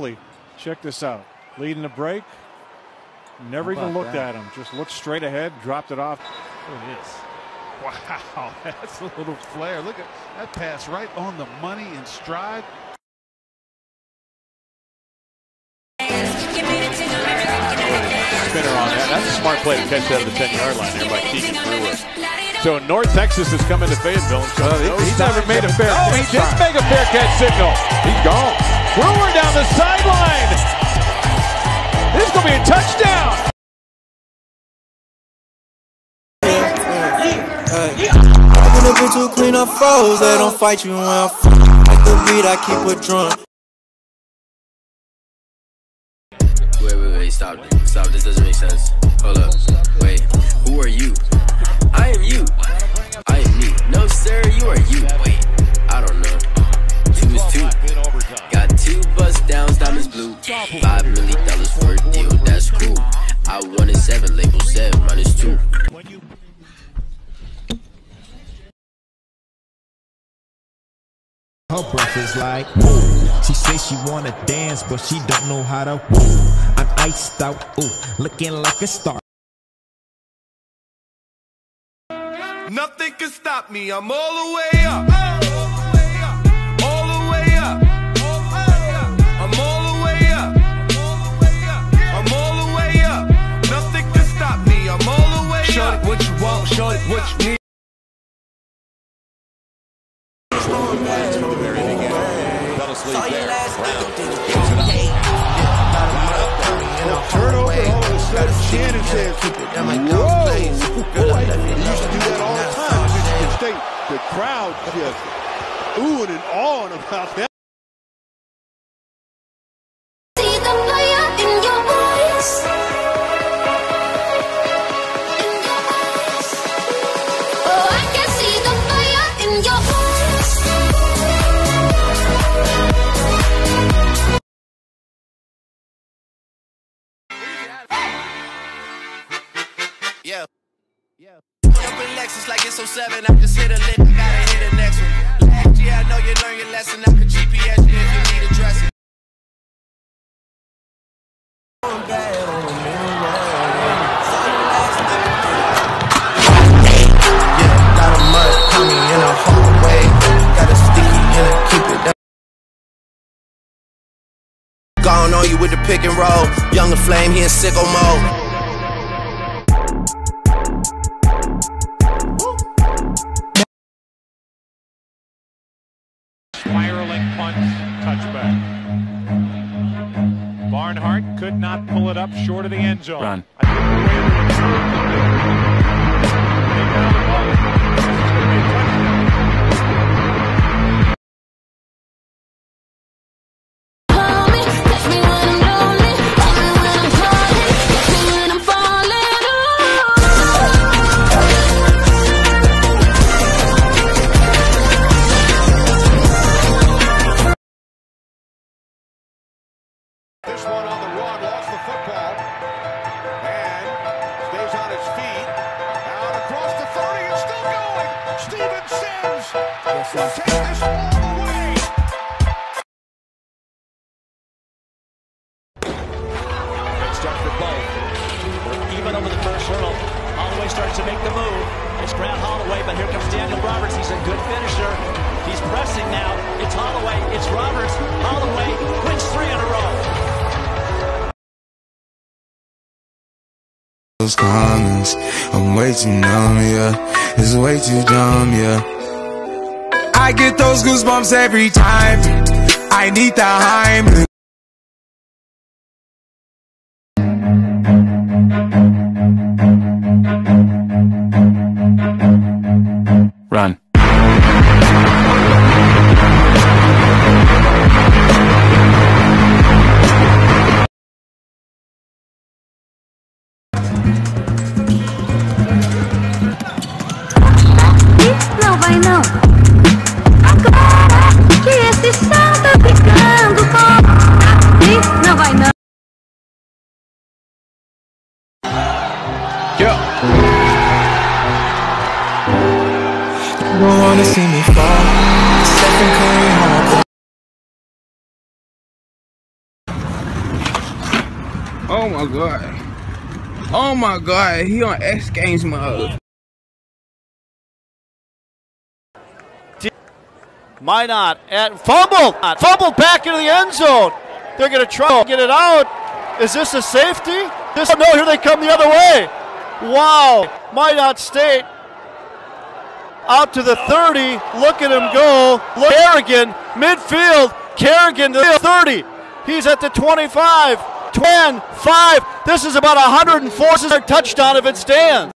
quickly. Check this out. Leading the break. Never even looked that? at him. Just looked straight ahead, dropped it off. There it is. Wow, that's a little flare. Look at that pass right on the money in stride. Spinner on that. That's a smart play to catch that at the 10 yard line there by Keegan Brewer. So North Texas has come into Fayetteville. So well, no he's never made a fair Oh, he did make a fair catch signal. He's gone. Brewer down the sideline. This is going to be a touchdown. I've been too clean up foes. They don't fight you when like the beat. I keep a. Wait, wait, wait, stop. Stop, this doesn't make sense. Hold up. Wait, who are you? I am you. Seven, minus two. Her breath is like woo. She says she wanna dance, but she don't know how to woo. I'm iced out, ooh, looking like a star. Nothing can stop me. I'm all the way up. The way up. Show it what you want. Show it what you need. Turnover, all of a sudden, Shannon says, whoa! Boy, he used to do that all the time at Michigan State. The crowd just oohing and awing about that. Yeah. Lexus like it's 07, I just hit a gotta hit the next one. Last year, I know you learned your lesson, I GPS if you need a dressing. Gone on you with the pick and roll. Young La Flame, he in sicko mode. Barnhart could not pull it up short of the end zone. Run. I Holloway, but here comes Daniel Roberts. He's a good finisher. He's pressing now. It's Holloway. It's Roberts. Holloway wins three in a row. Those comments, I'm way too numb, yeah. It's way too dumb, yeah. I get those goosebumps every time. I need the Heimlich. Run. Oh my god. Oh my god, he on X Games mode. Minot at fumbled, fumbled back into the end zone. They're to try to get it out. Is this a safety? This no, here they come the other way. Wow, Minot State out to the 30. Look at him go. Look, Kerrigan midfield. Kerrigan to the 30. He's at the 25, 10, 5. This is about 104 touchdown if it stands.